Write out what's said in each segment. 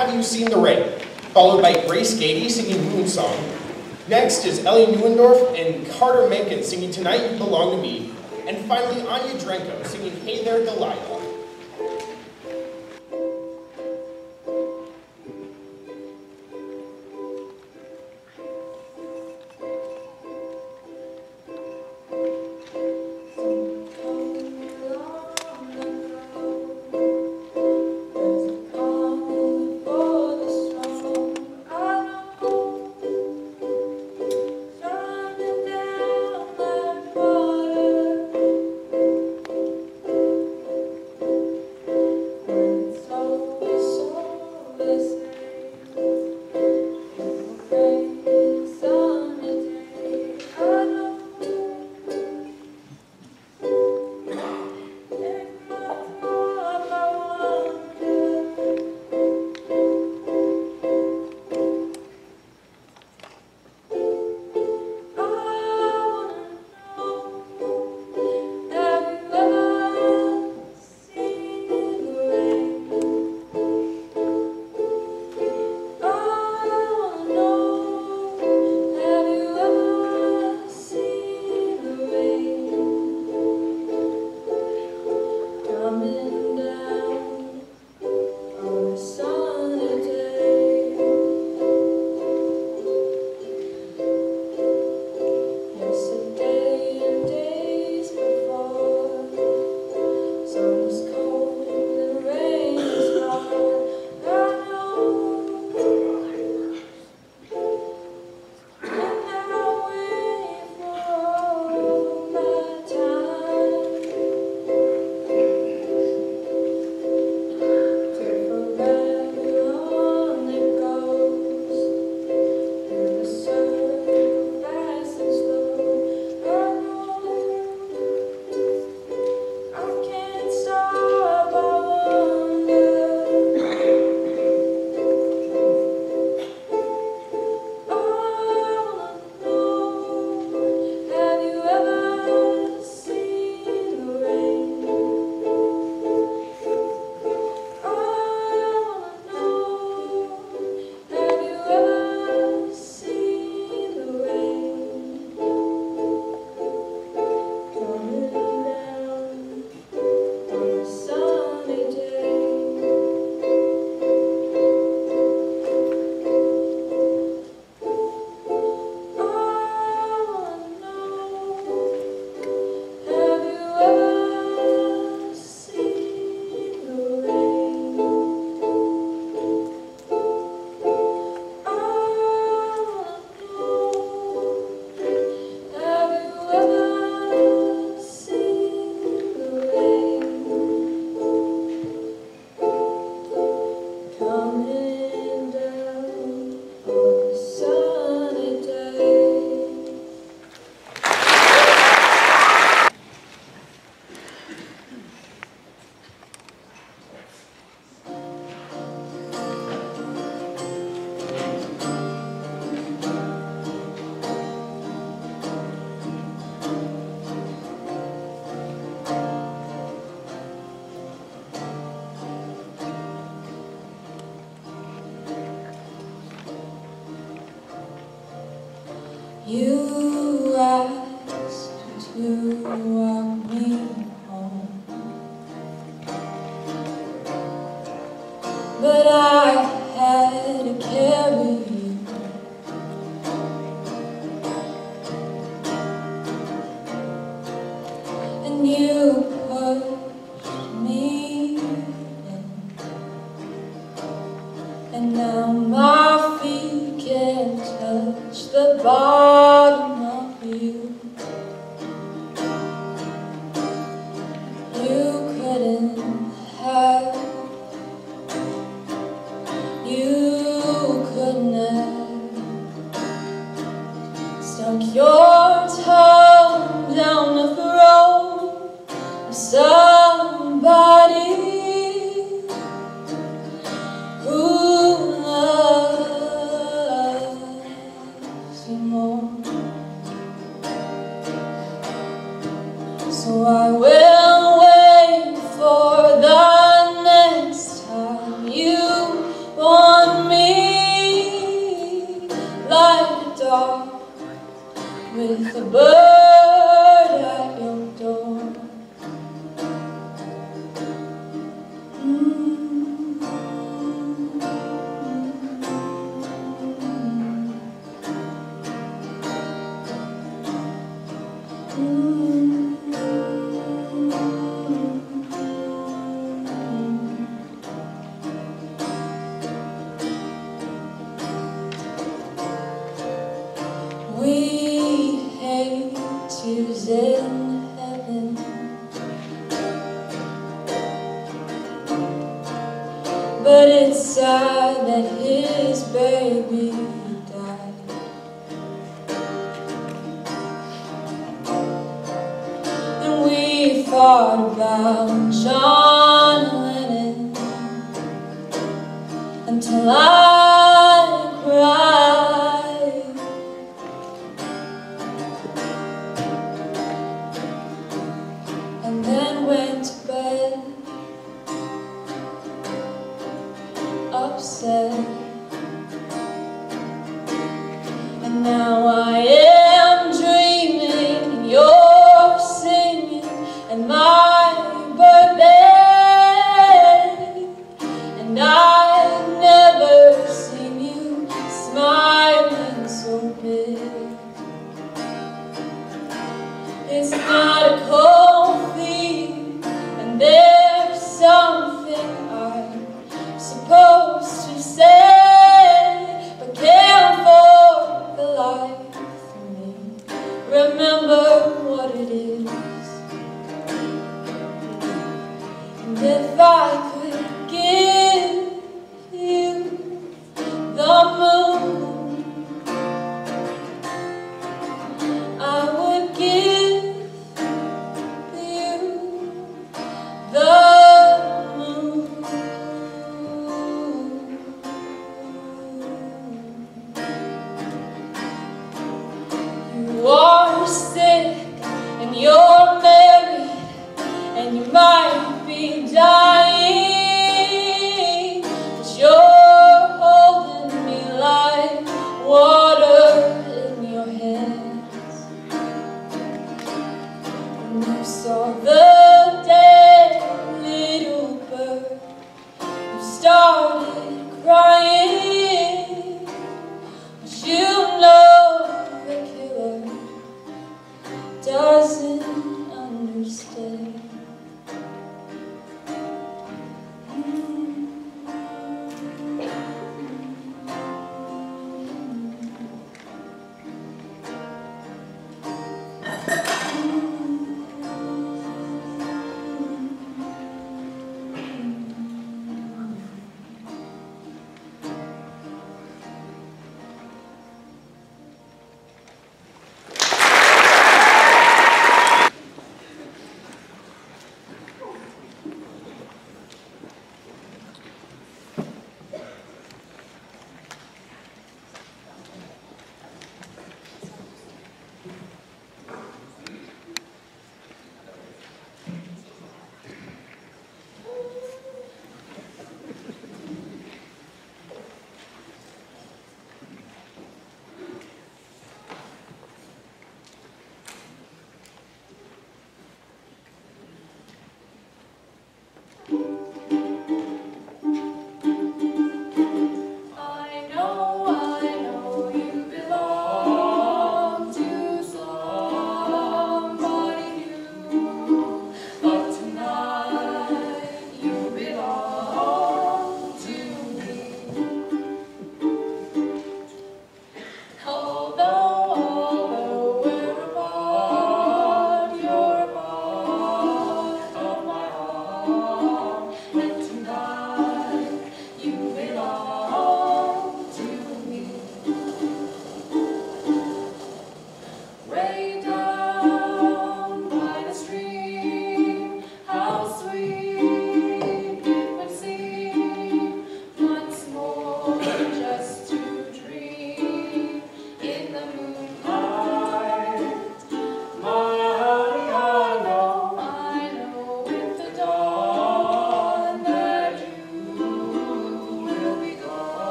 Have You Seen the Rain, followed by Grace Gady singing Moon Song. Next is Ellie Neuendorf and Carter Menken singing Tonight You Belong to Me. And finally, Anya Drenko singing Hey There Delilah. Until I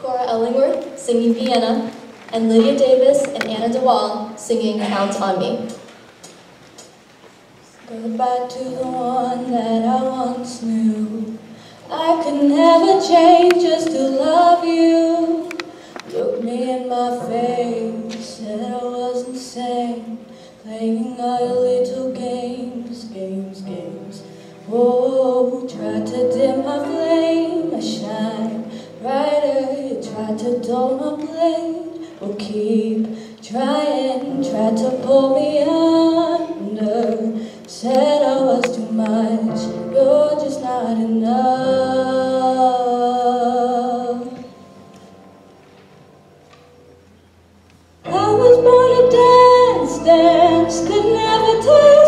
Cora Ellingworth singing Vienna, and Lydia Davis and Anna DeWall singing Count on Me. Goodbye to the one that I once knew. I could never change just to love you. Look me in my face, said I was insane, playing all your little games, games, games. Oh, tried to dim my flame, I shine brighter. You tried to dull my blade, but keep trying. Tried to pull me under. Said I was too much. You're just not enough. I was born to dance, dance could never taste.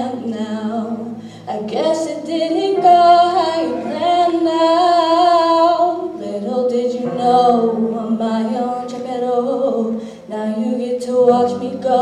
Now you get to watch me go.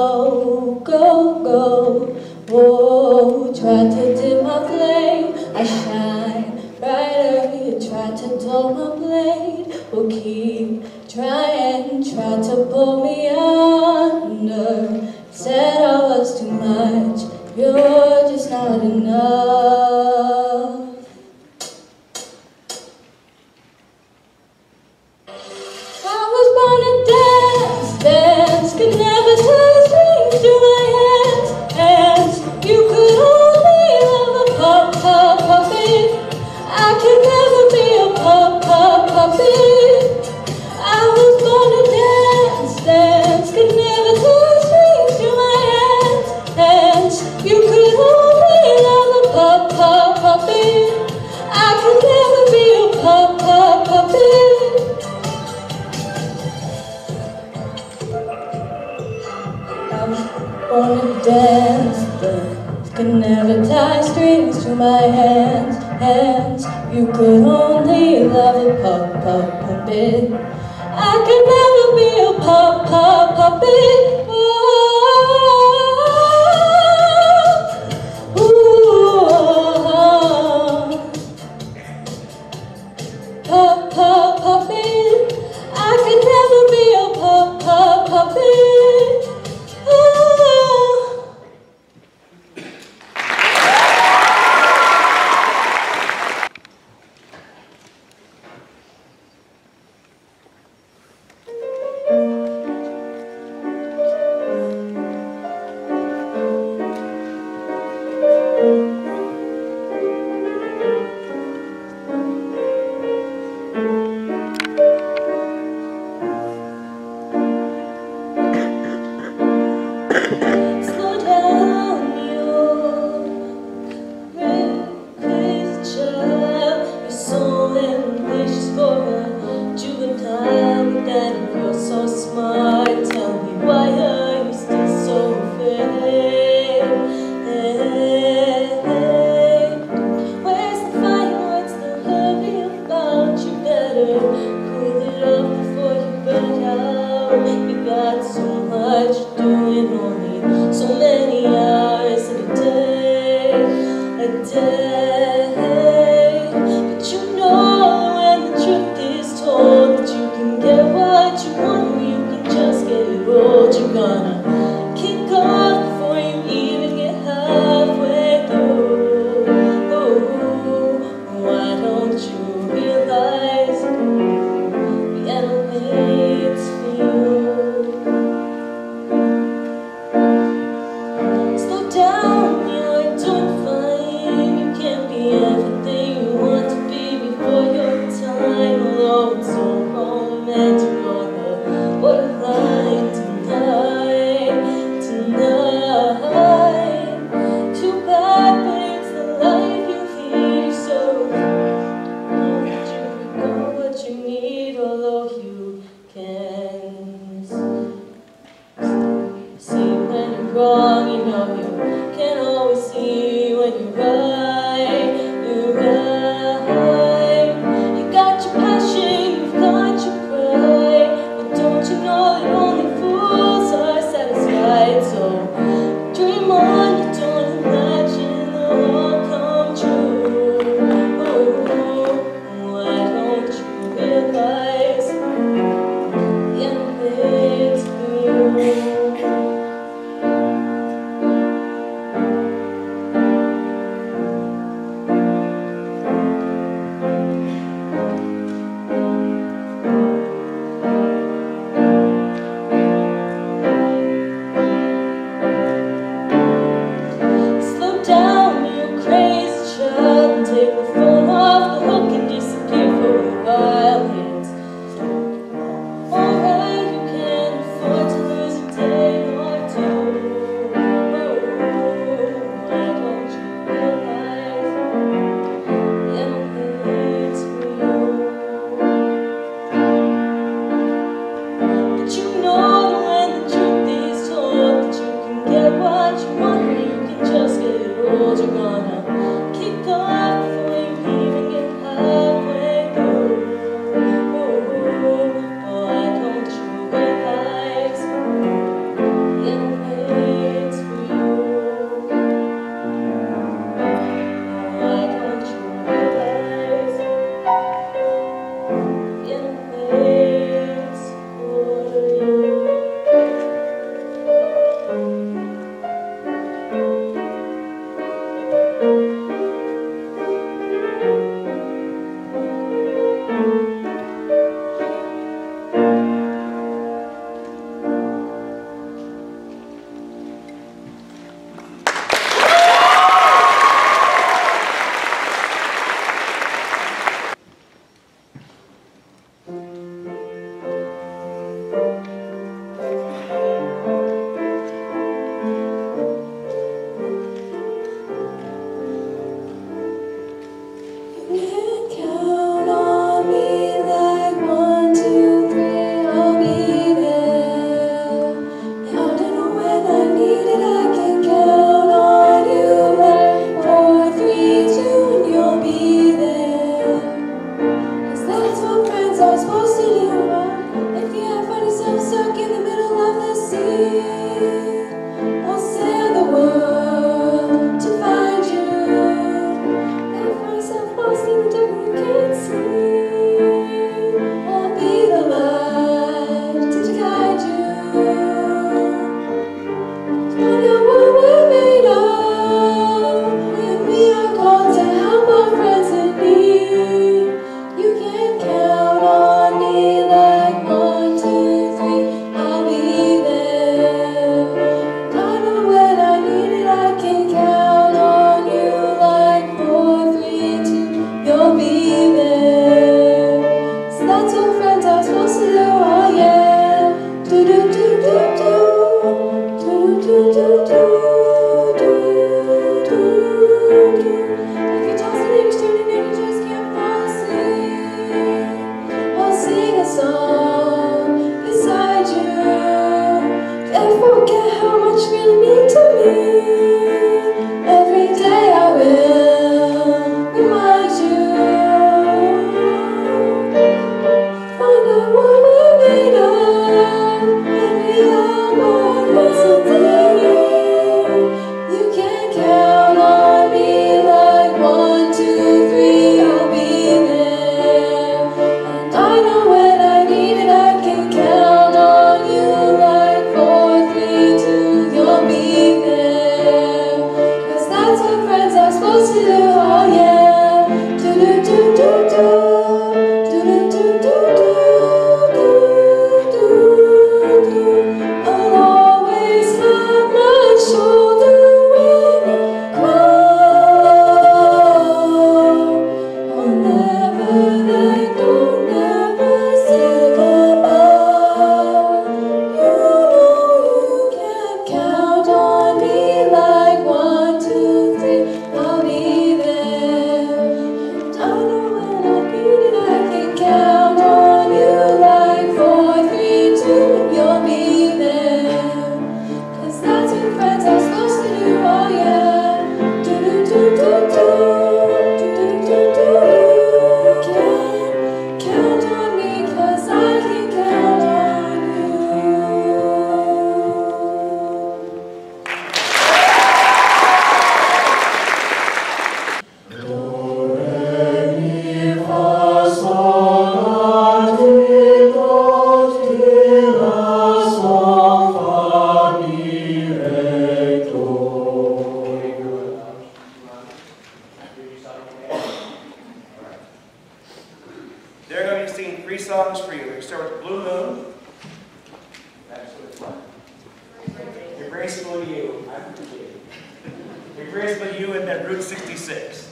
You and then Route 66.